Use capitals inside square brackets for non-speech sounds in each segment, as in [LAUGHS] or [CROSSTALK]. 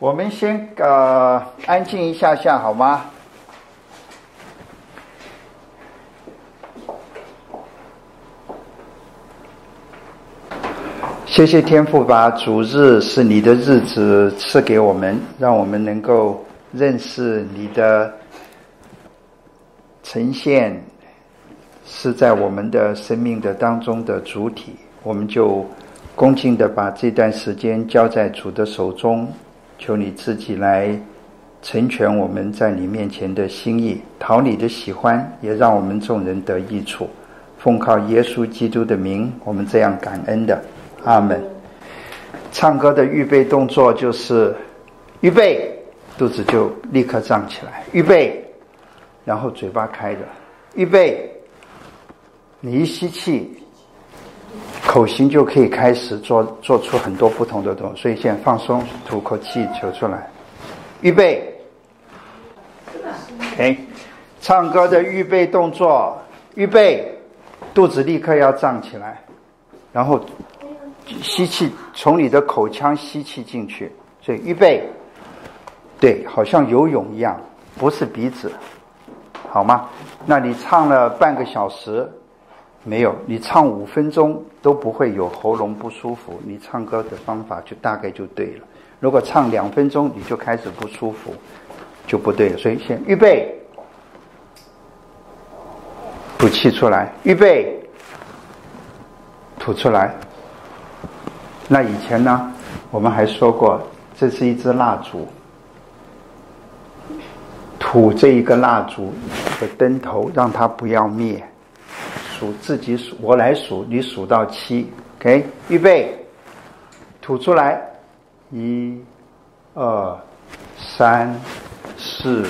我们先呃安静一下下好吗？谢谢天父把主日是你的日子赐给我们，让我们能够认识你的呈现是在我们的生命的当中的主体，我们就恭敬的把这段时间交在主的手中，求你自己来成全我们在你面前的心意，讨你的喜欢，也让我们众人得益处。奉靠耶稣基督的名，我们这样感恩的。阿门。唱歌的预备动作就是预备，肚子就立刻胀起来；预备，然后嘴巴开着；预备，你一吸气，口型就可以开始做做出很多不同的动作。所以现在放松，吐口气，求出来。预备，OK。唱歌的预备动作，预备，肚子立刻要胀起来，然后。吸气，从你的口腔吸气进去，所以预备，对，好像游泳一样，不是鼻子，好吗？那你唱了半个小时，没有，你唱五分钟都不会有喉咙不舒服，你唱歌的方法就大概就对了。如果唱两分钟你就开始不舒服，就不对了。所以先预备，吐气出来，预备，吐出来。那以前呢，我们还说过，这是一支蜡烛，吐这一个蜡烛的灯头，让它不要灭。数自己数，我来数，你数到七，OK，预备，吐出来，一、二、三、四、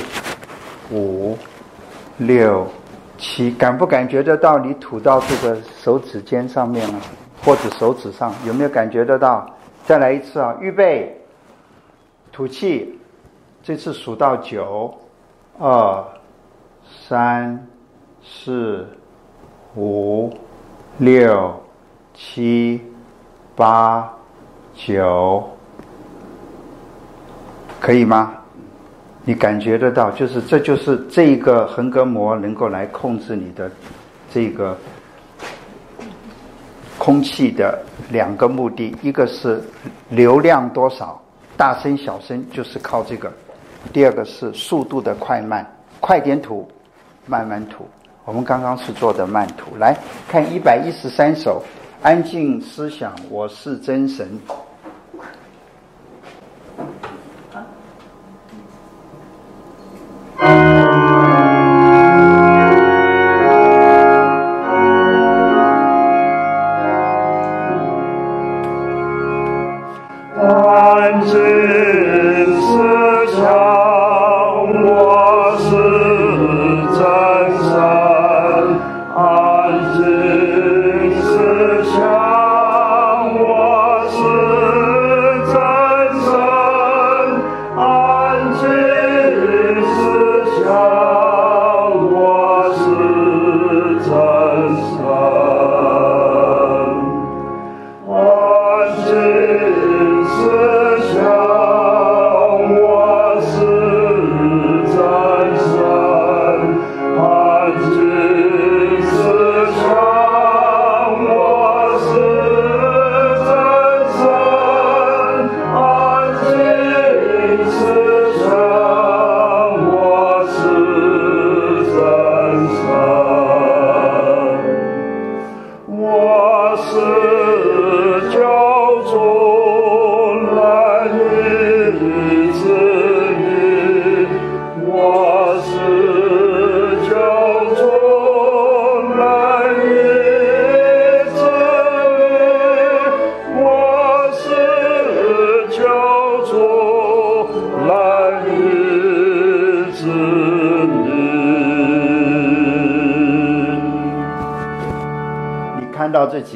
五、六、七，感不感觉得到你吐到这个手指尖上面了？或者手指上有没有感觉得到？再来一次啊！预备，吐气。这次数到九，二、三、四、五、六、七、八、九，可以吗？你感觉得到？就是这就是这一个横膈膜能够来控制你的这个。空气的两个目的，一个是流量多少，大声小声就是靠这个；第二个是速度的快慢，快点吐，慢慢吐。我们刚刚是做的慢图，来看一百一十三首，安静思想，我是真神。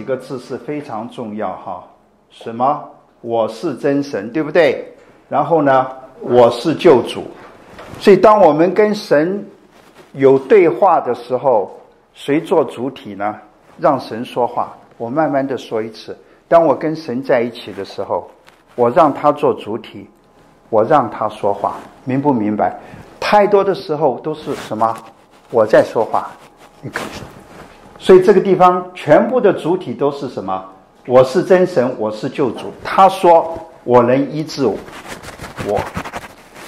几个字是非常重要哈，什么？我是真神，对不对？然后呢，我是救主。所以，当我们跟神有对话的时候，谁做主体呢？让神说话。我慢慢的说一次。当我跟神在一起的时候，我让他做主体，我让他说话，明不明白？太多的时候都是什么？我在说话，你看，所以这个地方全部的主体都是什么？我是真神，我是救主。他说我能医治我，我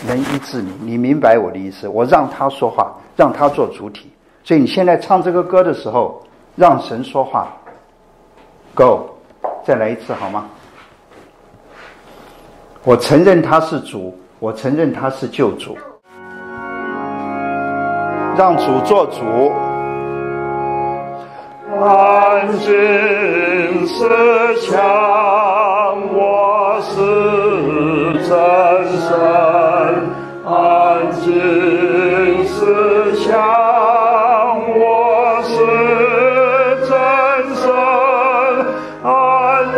能医治你，你明白我的意思？我让他说话，让他做主体。所以你现在唱这个歌的时候，让神说话。Go，再来一次好吗？我承认他是主，我承认他是救主，让主做主。安静思想，我是真神。安静思想，我是真神。安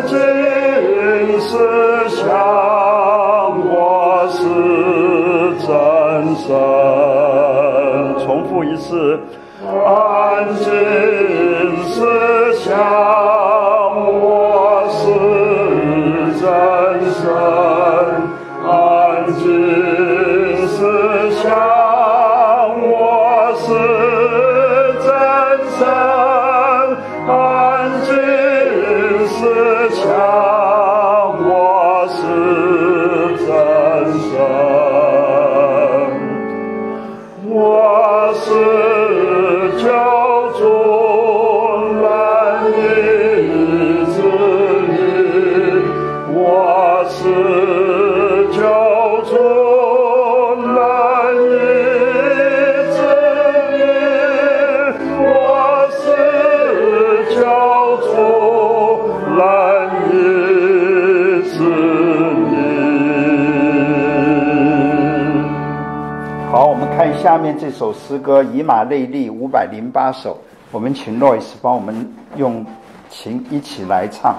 静思想，我是真神。重复一次。安静好，我们看下面这首诗歌《以马内利》五百零八首，我们请诺伊斯帮我们用琴一起来唱。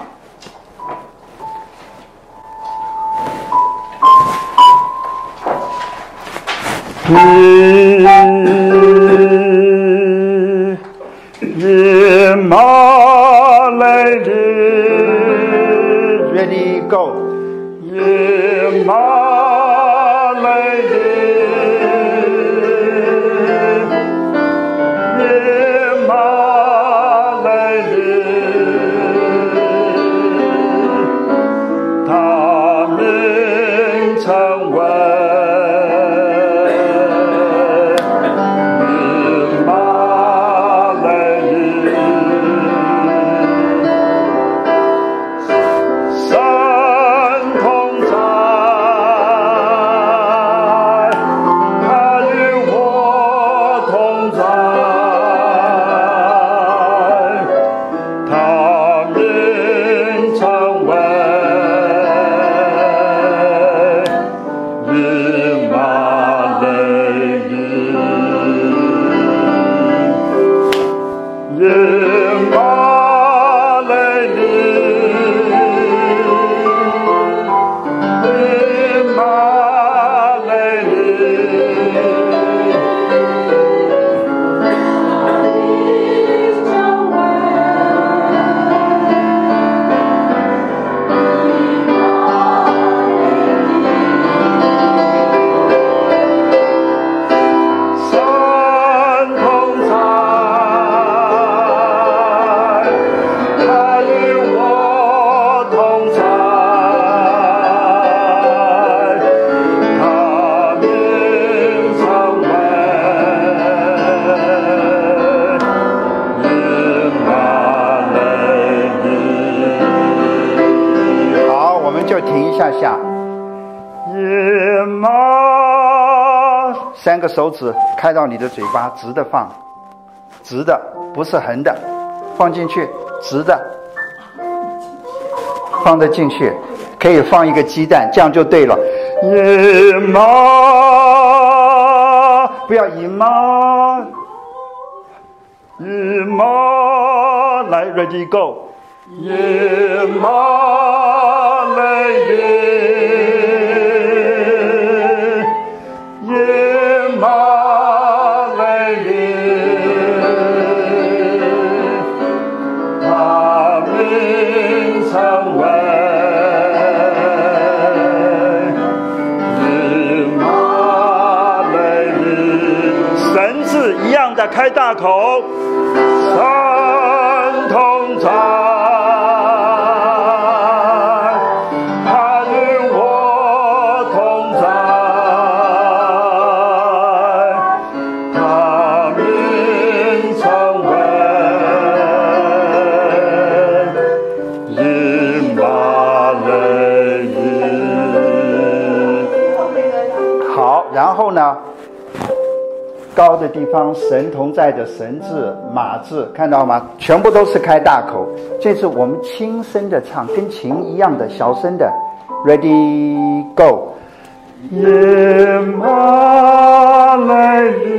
以马内利，Ready Go，停一下下，以马三个手指开到你的嘴巴，直的放，直的不是横的，放进去，直的，放得进去，可以放一个鸡蛋，这样就对了。以马不要姨妈，以马来，ready go。也马雷鸣马雷鸣马马雷鸣神智一样的开大口。地方，神同在的神字、马字，看到吗？全部都是开大口。这次我们轻声的唱，跟琴一样的小声的，Ready Go。耶马内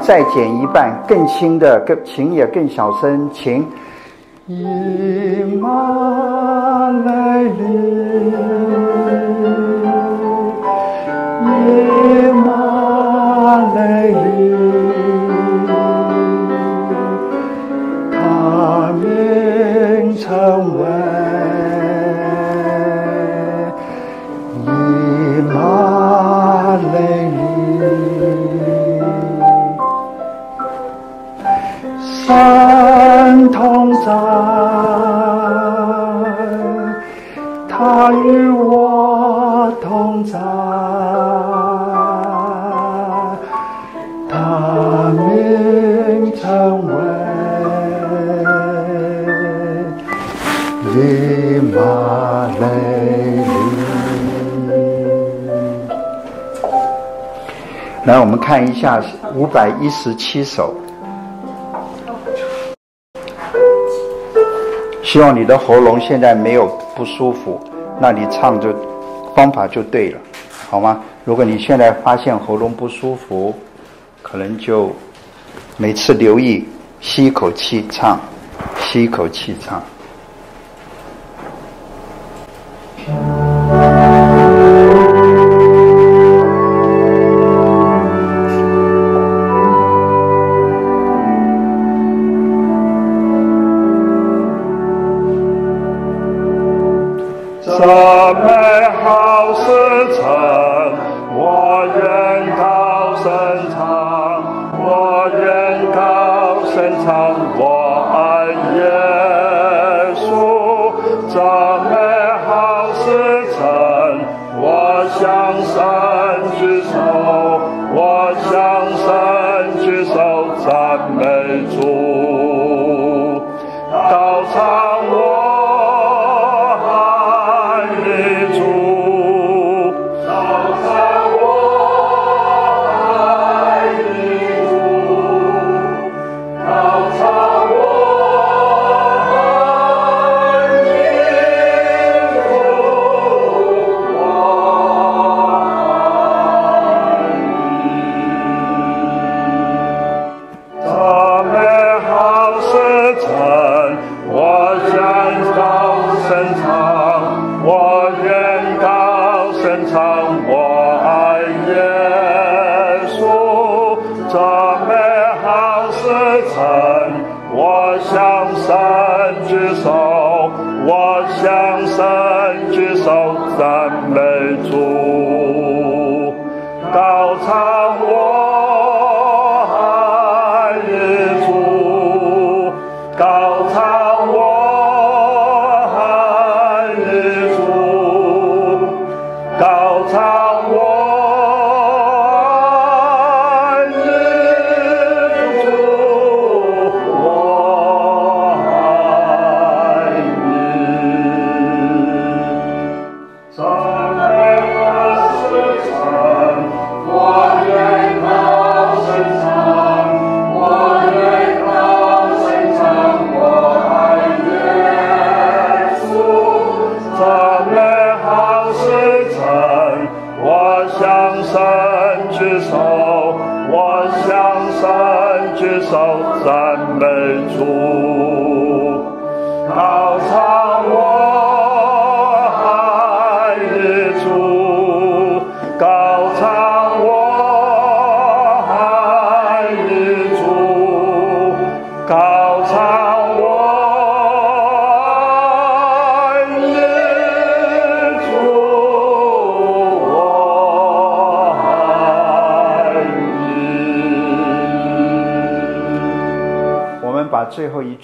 再减一半，更轻的，更琴也更小声，琴。看一下五百一十七首。希望你的喉咙现在没有不舒服，那你唱就方法就对了，好吗？如果你现在发现喉咙不舒服，可能就每次留意吸一口气唱，吸一口气唱。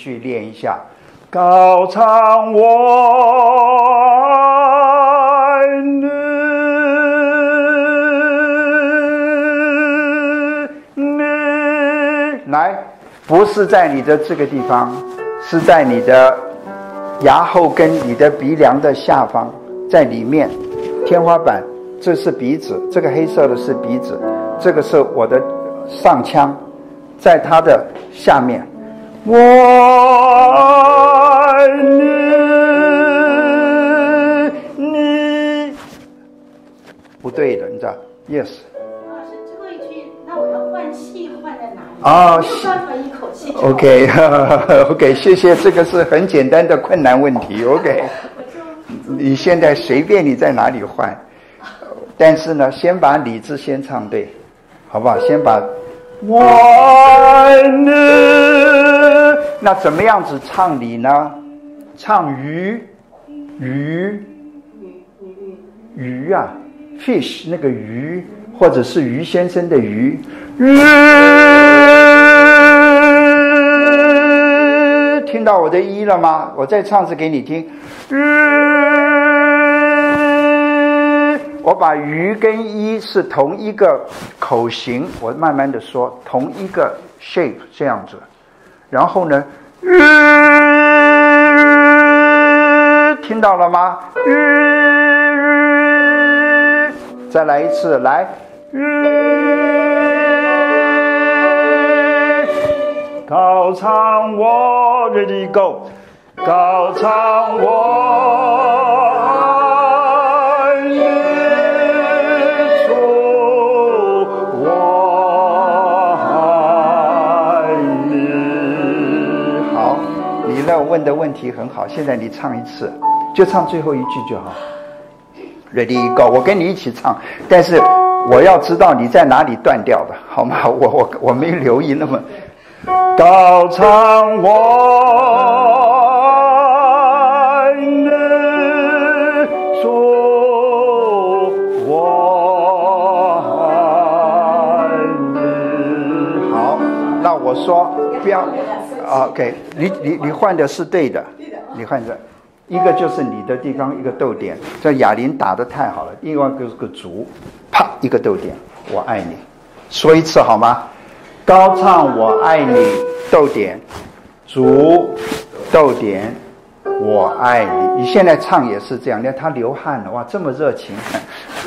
去练一下。高唱我爱你，你来，不是在你的这个地方，是在你的牙后跟你的鼻梁的下方，在里面，天花板，这是鼻子，这个黑色的是鼻子，这个是我的上腔，在它的下面，我爱你，你不对的，你知道？Yes，老师最后一句，那我要换气换在哪里？哦没有办法一口气就好。OK，OK，[LAUGHS] 谢谢，这个是很简单的困难问题。OK，你现在随便你在哪里换，但是呢，先把理智先唱对，好不好？先把我爱你，那怎么样子唱理呢？唱鱼，鱼，鱼啊，fish 那个鱼，或者是鱼先生的鱼，鱼。听到我的一了吗？我再唱次给你听。鱼，我把鱼跟一是同一个口型，我慢慢的说，同一个 shape 这样子。然后呢，吁，听到了吗？吁，再来一次，来，高唱我 Ready Go，高唱我。的问题很好，现在你唱一次，就唱最后一句就好。Ready go，我跟你一起唱，但是我要知道你在哪里断掉的，好吗？[LAUGHS] 我我我没留意那么。高唱我爱你主，我。好，那我说不要，OK，你你你换的是对的，你换的，一个就是你的地方一个逗点，这哑铃打的太好了，另外一个是个足，啪一个逗点，我爱你，说一次好吗？高唱我爱你，逗点，足，逗点，我爱你。你现在唱也是这样，你看他流汗了，哇，这么热情。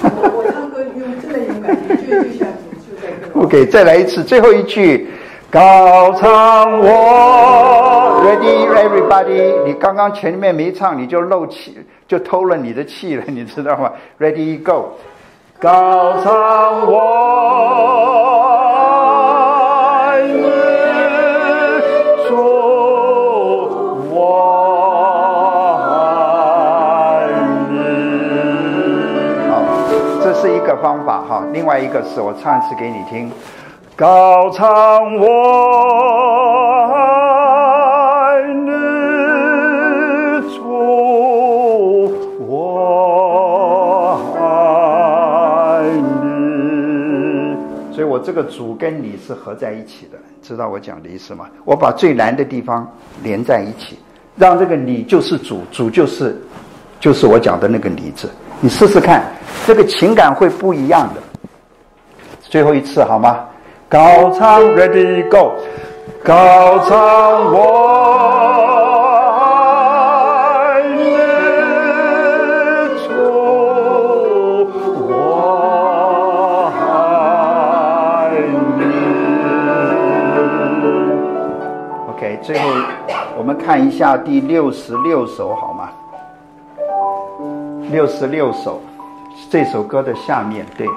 我我唱歌用真的有感觉，就就像就在。OK，再来一次，最后一句，高唱我，Ready everybody，你刚刚前面没唱，你就漏气，就偷了你的气了，你知道吗？Ready go，高唱我。爱你主，我爱你。好，这是一个方法哈，另外一个是我唱一次给你听，高唱我爱你主，我爱你。所以我这个主跟你是合在一起的，知道我讲的意思吗？我把最难的地方连在一起，让这个你就是主，主就是就是我讲的那个你字，你试试看，这个情感会不一样的。最后一次好吗？高唱 Ready Go，高唱我爱你，我爱你。OK，最后我们看一下第六十六首好吗？六十六首，这首歌的下面对。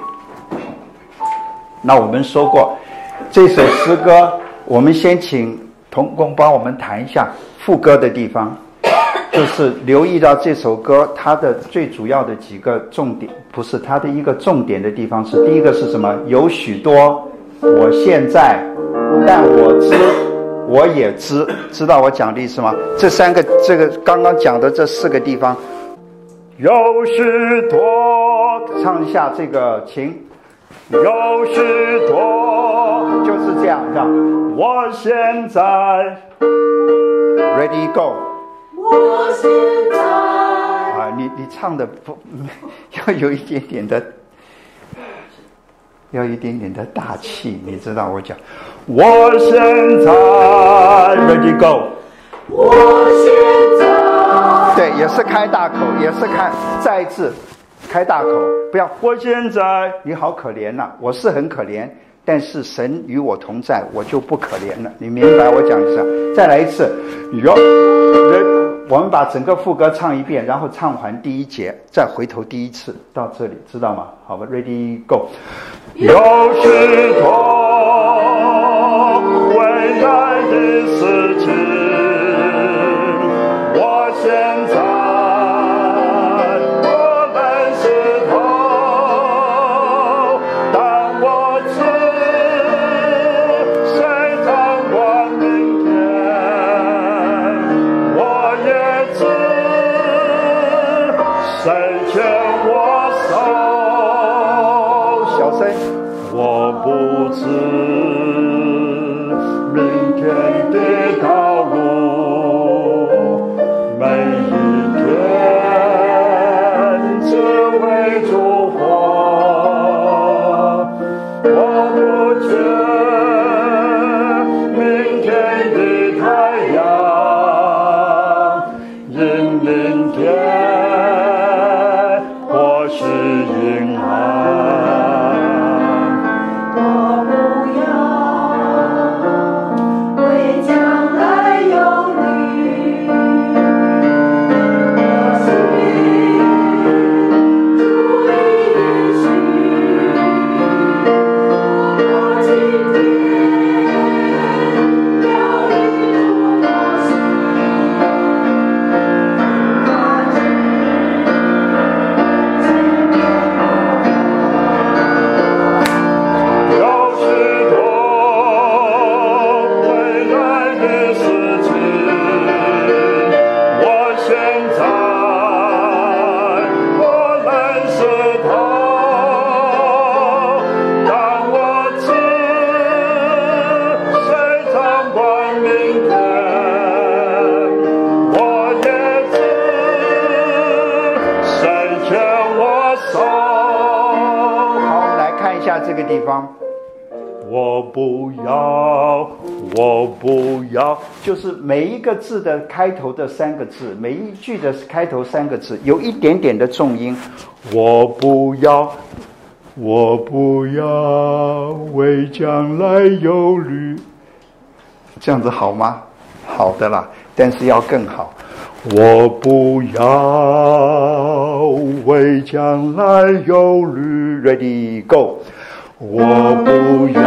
那我们说过，这首诗歌，我们先请童工帮我们弹一下副歌的地方，[COUGHS] 就是留意到这首歌它的最主要的几个重点，不是它的一个重点的地方是第一个是什么？有许多我现在，但我知，我也知，知道我讲的意思吗？这三个，这个刚刚讲的这四个地方，有许多，唱一下这个琴，有许多，就是这样，的我现在，Ready Go。我现在。啊，你你唱的不 [LAUGHS] 要有一点点的，要一点点的大气，你知道我讲我现在 ready go，我现在。对，也是开大口，也是开再一次开大口，不要我现在你好可怜呐、我是很可怜，但是神与我同在，我就不可怜了。你明白我讲的是？再来一次，有人，我们把整个副歌唱一遍，然后唱完第一节，再回头第一次到这里，知道吗？好吧，Ready Go。有许多未来的事就是每一个字的开头的三个字，每一句的开头三个字有一点点的重音。我不要，我不要为将来忧虑。这样子好吗？好的啦，但是要更好。我不要为将来忧虑。Ready Go。我不要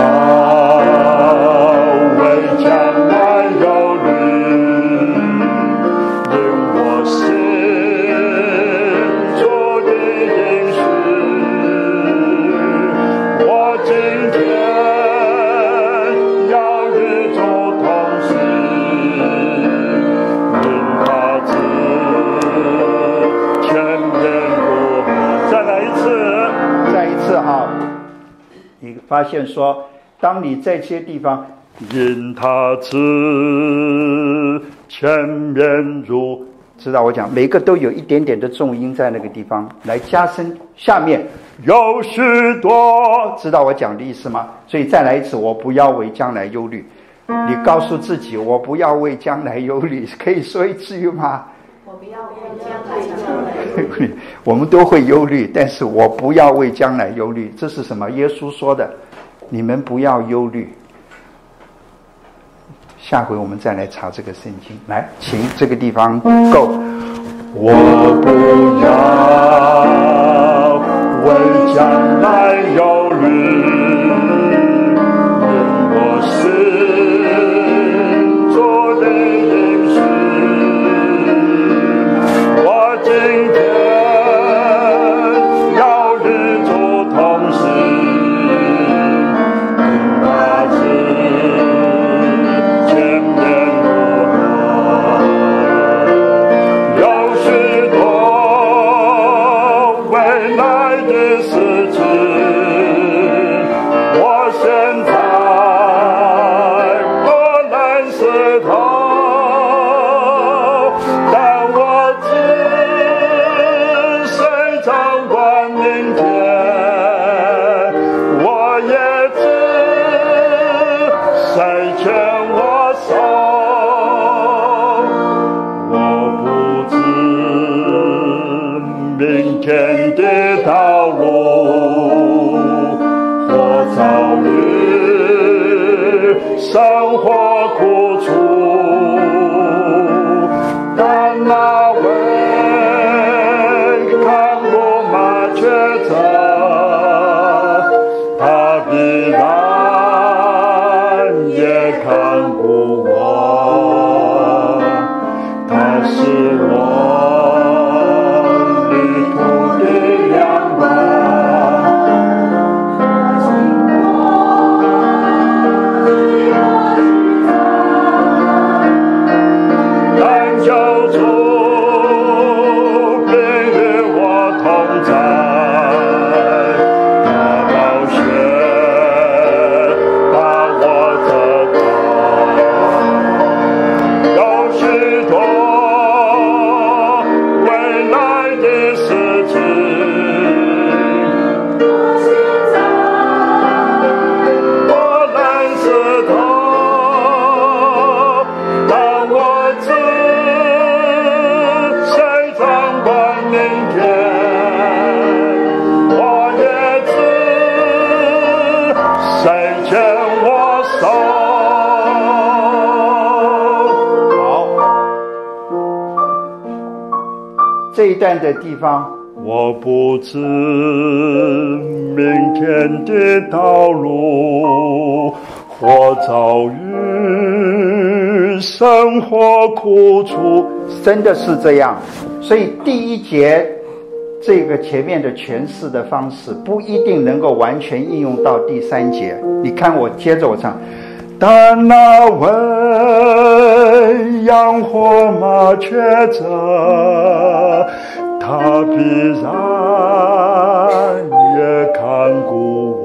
现说，当你在这些地方，因他知前面如知道我讲每个都有一点点的重音在那个地方来加深下面，有许多，知道我讲的意思吗？所以再来一次，我不要为将来忧虑。你告诉自己，我不要为将来忧虑，可以说一句吗？我不要为将来忧虑。我们都会忧虑，但是我不要为将来忧虑。这是什么？耶稣说的，你们不要忧虑。下回我们再来查这个圣经。来，请这个地方够。我不要为将来忧虑，的地方，我不知明天的道路或遭遇生活苦楚，真的是这样。所以第一节这个前面的诠释的方式不一定能够完全应用到第三节。你看我接着我唱，但那位养活麻雀者，他必然也看顾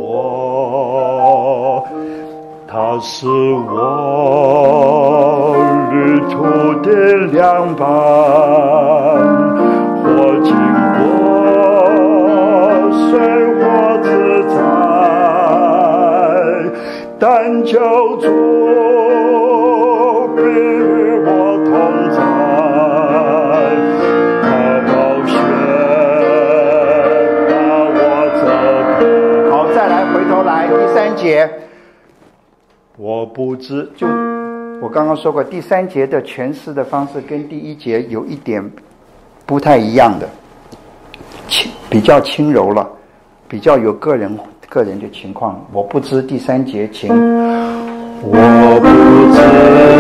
我，他是我旅途的良伴，我经过水火自在。但救主节，我不知就我刚刚说过，第三节的诠释的方式跟第一节有一点不太一样的，轻比较轻柔了，比较有个人个人的情况。我不知第三节，请我不知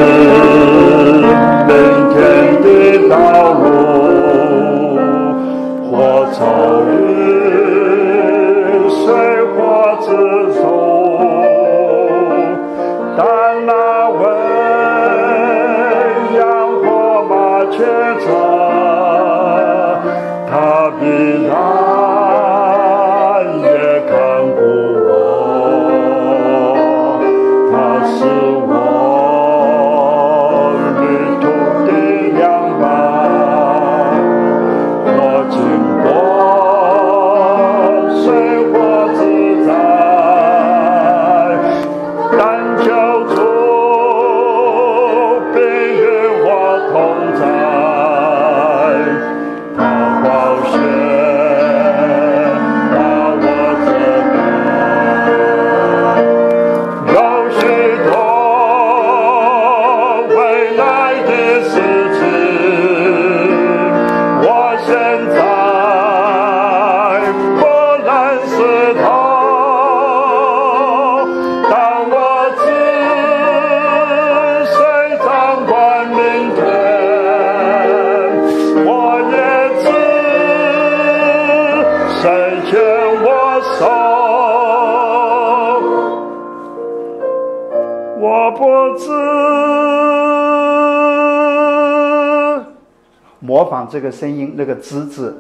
仿这个声音，那个“滋”字，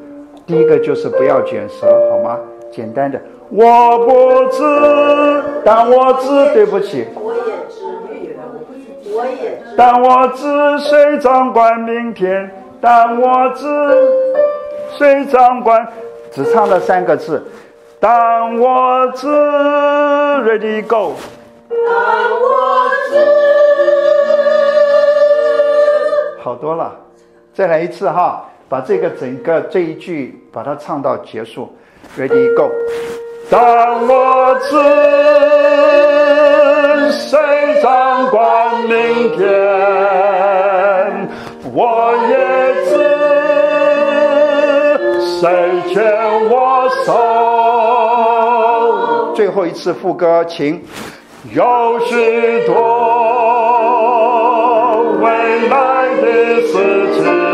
第一个就是不要卷舌，好吗？简单的，我不知，但我知，对不起，我也知，我也知，但我知谁掌管明天，但我知谁掌管，只唱了三个字，但我知，Ready Go，但我知。好多了，再来一次哈，把这个整个这一句把它唱到结束，Ready Go，但我知谁掌管明天，我也知谁牵我手。最后一次副歌，请。有许多未来的事情。